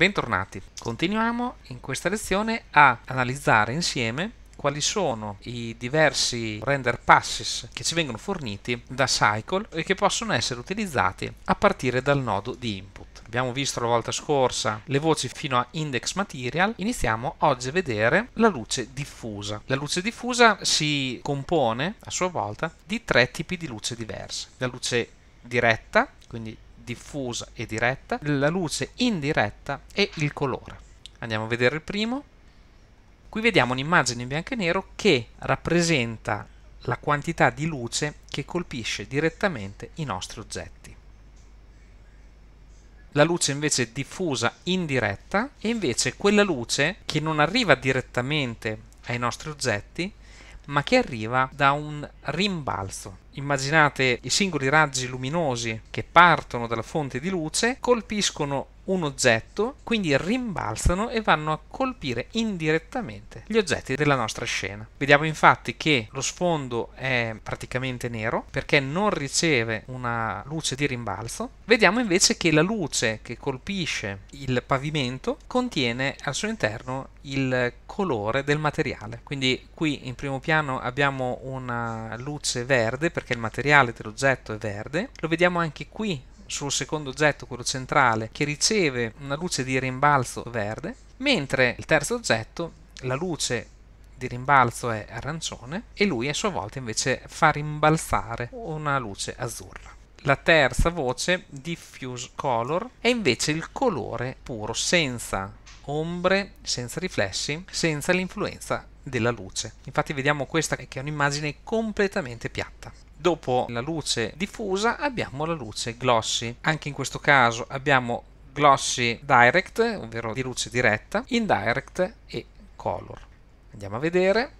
Bentornati, continuiamo in questa lezione a analizzare insieme quali sono i diversi render passes che ci vengono forniti da Cycle e che possono essere utilizzati a partire dal nodo di input. Abbiamo visto la volta scorsa le voci fino a index material, iniziamo oggi a vedere la luce diffusa. La luce diffusa si compone a sua volta di tre tipi di luce diverse. La luce diretta, quindi diffusa e diretta, la luce indiretta e il colore. Andiamo a vedere il primo. Qui vediamo un'immagine in bianco e nero che rappresenta la quantità di luce che colpisce direttamente i nostri oggetti. La luce invece è diffusa indiretta e invece quella luce che non arriva direttamente ai nostri oggetti ma che arriva da un rimbalzo. Immaginate i singoli raggi luminosi che partono dalla fonte di luce, colpiscono un oggetto, quindi rimbalzano e vanno a colpire indirettamente gli oggetti della nostra scena. Vediamo infatti che lo sfondo è praticamente nero perché non riceve una luce di rimbalzo. Vediamo invece che la luce che colpisce il pavimento contiene al suo interno il colore del materiale. Quindi qui in primo piano abbiamo una luce verde perché il materiale dell'oggetto è verde. Lo vediamo anche qui sul secondo oggetto, quello centrale, che riceve una luce di rimbalzo verde, mentre il terzo oggetto, la luce di rimbalzo è arancione e lui a sua volta invece fa rimbalzare una luce azzurra. La terza voce, diffuse color, è invece il colore puro, senza ombre, senza riflessi, senza l'influenza della luce. Infatti vediamo questa che è un'immagine completamente piatta. Dopo la luce diffusa abbiamo la luce glossy. Anche in questo caso abbiamo glossy direct, ovvero di luce diretta, indirect e color. Andiamo a vedere.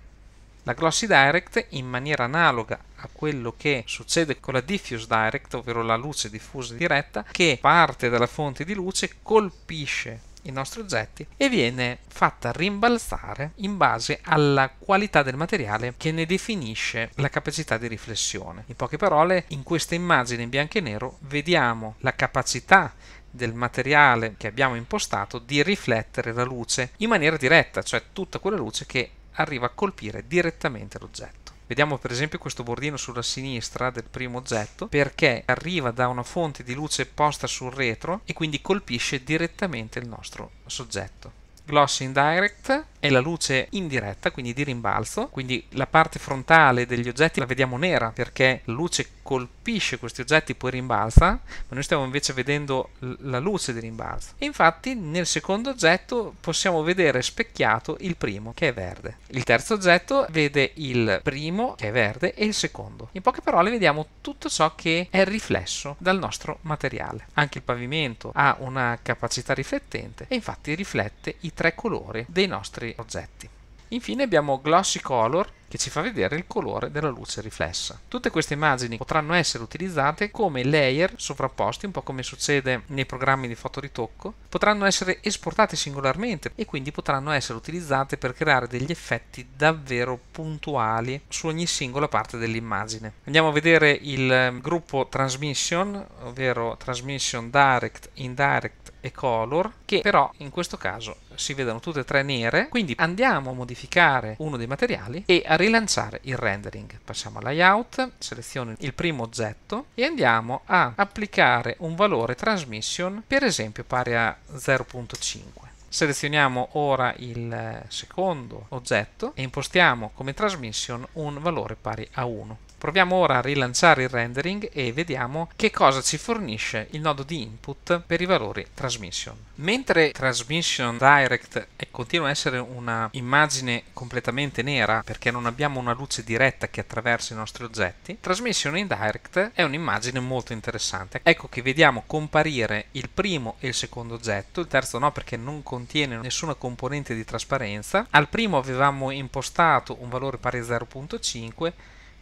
La glossy direct in maniera analoga a quello che succede con la diffuse direct, ovvero la luce diffusa diretta, che parte dalla fonte di luce, colpisce i nostri oggetti e viene fatta rimbalzare in base alla qualità del materiale che ne definisce la capacità di riflessione. In poche parole, in questa immagine in bianco e nero vediamo la capacità del materiale che abbiamo impostato di riflettere la luce in maniera diretta, cioè tutta quella luce che arriva a colpire direttamente l'oggetto. Vediamo per esempio questo bordino sulla sinistra del primo oggetto perché arriva da una fonte di luce posta sul retro e quindi colpisce direttamente il nostro soggetto. Gloss Indirect è la luce indiretta, quindi di rimbalzo, quindi la parte frontale degli oggetti la vediamo nera perché la luce colpisce questi oggetti poi rimbalza, ma noi stiamo invece vedendo la luce di rimbalzo. E infatti nel secondo oggetto possiamo vedere specchiato il primo che è verde. Il terzo oggetto vede il primo che è verde e il secondo. In poche parole vediamo tutto ciò che è riflesso dal nostro materiale. Anche il pavimento ha una capacità riflettente e infatti riflette i tre colori dei nostri oggetti. Infine abbiamo Glossy Color che ci fa vedere il colore della luce riflessa. Tutte queste immagini potranno essere utilizzate come layer sovrapposti, un po' come succede nei programmi di fotoritocco, potranno essere esportate singolarmente e quindi potranno essere utilizzate per creare degli effetti davvero puntuali su ogni singola parte dell'immagine. Andiamo a vedere il gruppo transmission, ovvero transmission direct, indirect e color, che però in questo caso si vedono tutte e tre nere, quindi andiamo a modificare uno dei materiali e a rilanciare il rendering. Passiamo a layout, seleziono il primo oggetto e andiamo a applicare un valore transmission, per esempio pari a 0.5. Selezioniamo ora il secondo oggetto e impostiamo come transmission un valore pari a 1. Proviamo ora a rilanciare il rendering e vediamo che cosa ci fornisce il nodo di input per i valori transmission. Mentre transmission direct continua a essere una immagine completamente nera perché non abbiamo una luce diretta che attraversa i nostri oggetti, transmission indirect è un'immagine molto interessante. Ecco che vediamo comparire il primo e il secondo oggetto, il terzo no perché non contiene nessuna componente di trasparenza. Al primo avevamo impostato un valore pari a 0.5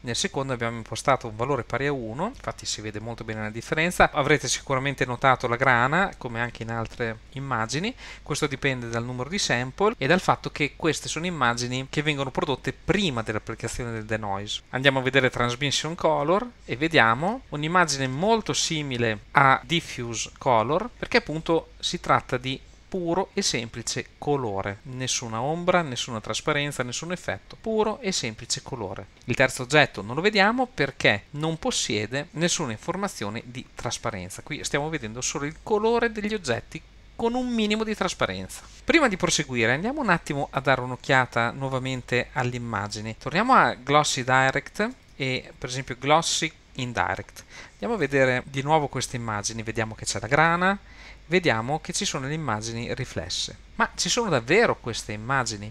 nel secondo abbiamo impostato un valore pari a 1, infatti si vede molto bene la differenza. Avrete sicuramente notato la grana, come anche in altre immagini. Questo dipende dal numero di sample e dal fatto che queste sono immagini che vengono prodotte prima dell'applicazione del denoise. Andiamo a vedere Transmission Color e vediamo un'immagine molto simile a Diffuse Color perché appunto si tratta di puro e semplice colore, nessuna ombra, nessuna trasparenza, nessun effetto, puro e semplice colore. Il terzo oggetto non lo vediamo perché non possiede nessuna informazione di trasparenza. Qui stiamo vedendo solo il colore degli oggetti con un minimo di trasparenza. Prima di proseguire andiamo un attimo a dare un'occhiata nuovamente alle immagini. Torniamo a Glossy Direct e per esempio Glossy Indirect. Andiamo a vedere di nuovo queste immagini, vediamo che c'è la grana, vediamo che ci sono le immagini riflesse. Ma ci sono davvero queste immagini?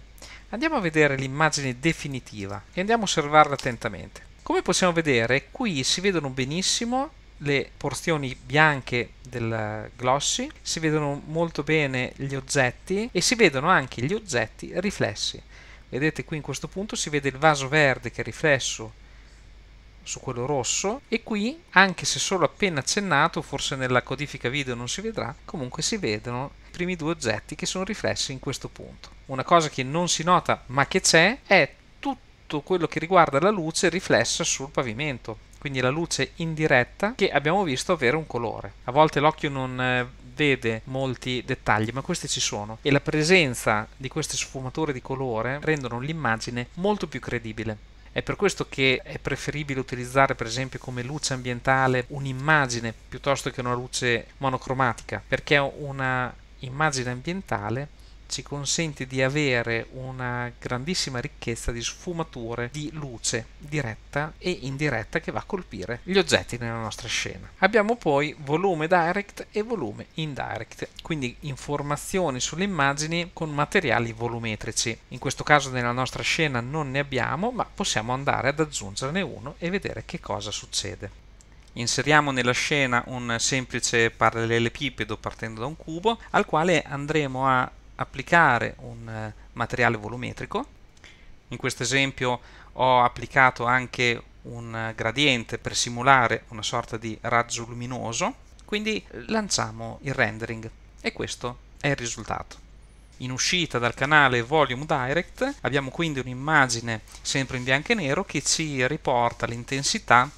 Andiamo a vedere l'immagine definitiva e andiamo a osservarla attentamente. Come possiamo vedere, qui si vedono benissimo le porzioni bianche del glossy, si vedono molto bene gli oggetti e si vedono anche gli oggetti riflessi. Vedete qui in questo punto si vede il vaso verde che è riflesso su quello rosso e qui anche se solo appena accennato forse nella codifica video non si vedrà comunque si vedono i primi due oggetti che sono riflessi in questo punto. Una cosa che non si nota ma che c'è è tutto quello che riguarda la luce riflessa sul pavimento quindi la luce indiretta che abbiamo visto avere un colore. A volte l'occhio non eh, vede molti dettagli, ma questi ci sono. E la presenza di queste sfumature di colore rendono l'immagine molto più credibile. È per questo che è preferibile utilizzare per esempio come luce ambientale un'immagine piuttosto che una luce monocromatica, perché una immagine ambientale ci consente di avere una grandissima ricchezza di sfumature di luce diretta e indiretta che va a colpire gli oggetti nella nostra scena. Abbiamo poi volume direct e volume indirect, quindi informazioni sulle immagini con materiali volumetrici. In questo caso nella nostra scena non ne abbiamo, ma possiamo andare ad aggiungerne uno e vedere che cosa succede inseriamo nella scena un semplice parallelepipedo partendo da un cubo al quale andremo a applicare un eh, materiale volumetrico. In questo esempio ho applicato anche un eh, gradiente per simulare una sorta di raggio luminoso, quindi lanciamo il rendering e questo è il risultato. In uscita dal canale Volume Direct abbiamo quindi un'immagine sempre in bianco e nero che ci riporta l'intensità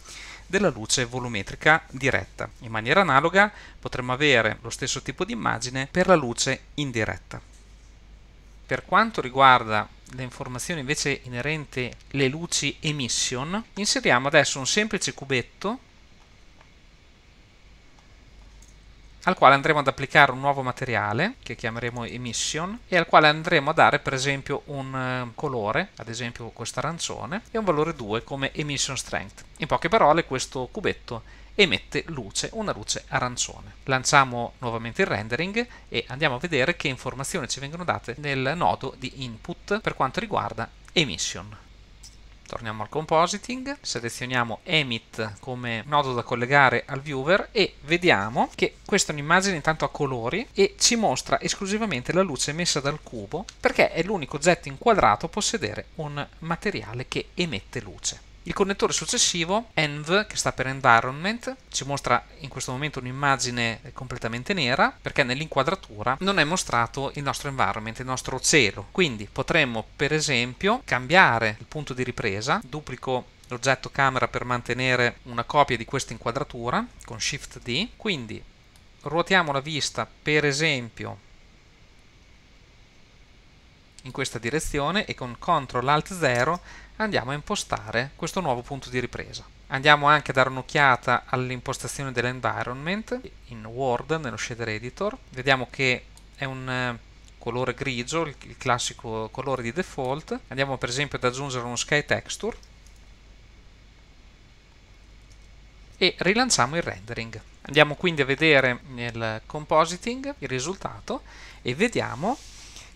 della luce volumetrica diretta. In maniera analoga potremmo avere lo stesso tipo di immagine per la luce indiretta. Per quanto riguarda le informazioni invece inerenti alle luci emission, inseriamo adesso un semplice cubetto al quale andremo ad applicare un nuovo materiale che chiameremo emission e al quale andremo a dare per esempio un eh, colore, ad esempio questo arancione, e un valore 2 come emission strength. In poche parole questo cubetto emette luce, una luce arancione. Lanciamo nuovamente il rendering e andiamo a vedere che informazioni ci vengono date nel nodo di input per quanto riguarda emission. Torniamo al compositing, selezioniamo Emit come nodo da collegare al viewer e vediamo che questa è un'immagine intanto a colori e ci mostra esclusivamente la luce emessa dal cubo perché è l'unico oggetto inquadrato a possedere un materiale che emette luce. Il connettore successivo, env, che sta per environment, ci mostra in questo momento un'immagine completamente nera perché nell'inquadratura non è mostrato il nostro environment, il nostro cielo. Quindi potremmo per esempio cambiare il punto di ripresa, duplico l'oggetto camera per mantenere una copia di questa inquadratura con Shift D, quindi ruotiamo la vista per esempio in questa direzione e con CTRL ALT 0 andiamo a impostare questo nuovo punto di ripresa. Andiamo anche a dare un'occhiata all'impostazione dell'environment in Word, nello shader editor. Vediamo che è un eh, colore grigio, il classico colore di default. Andiamo per esempio ad aggiungere uno sky texture e rilanciamo il rendering. Andiamo quindi a vedere nel compositing il risultato e vediamo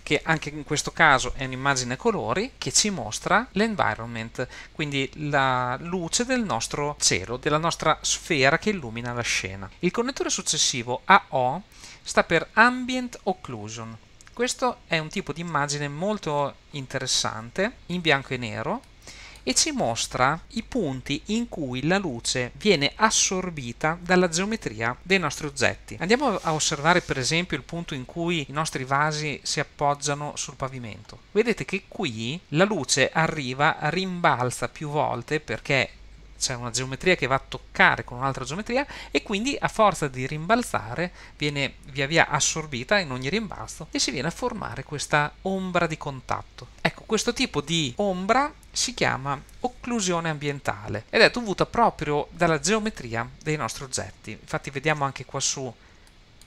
che anche in questo caso è un'immagine a colori che ci mostra l'environment, quindi la luce del nostro cielo, della nostra sfera che illumina la scena. Il connettore successivo AO sta per Ambient Occlusion. Questo è un tipo di immagine molto interessante, in bianco e nero, e ci mostra i punti in cui la luce viene assorbita dalla geometria dei nostri oggetti. Andiamo a osservare per esempio il punto in cui i nostri vasi si appoggiano sul pavimento. Vedete che qui la luce arriva, rimbalza più volte perché c'è una geometria che va a toccare con un'altra geometria e quindi a forza di rimbalzare viene via via assorbita in ogni rimbalzo e si viene a formare questa ombra di contatto. Ecco, questo tipo di ombra si chiama occlusione ambientale ed è dovuta proprio dalla geometria dei nostri oggetti. Infatti vediamo anche qua su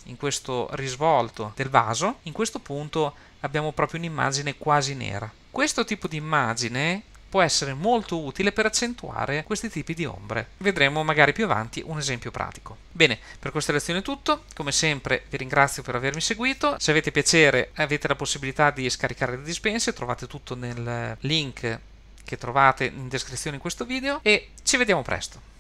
in questo risvolto del vaso, in questo punto abbiamo proprio un'immagine quasi nera. Questo tipo di immagine può essere molto utile per accentuare questi tipi di ombre. Vedremo magari più avanti un esempio pratico. Bene, per questa lezione è tutto. Come sempre vi ringrazio per avermi seguito. Se avete piacere avete la possibilità di scaricare le dispense, trovate tutto nel link che trovate in descrizione in questo video e ci vediamo presto.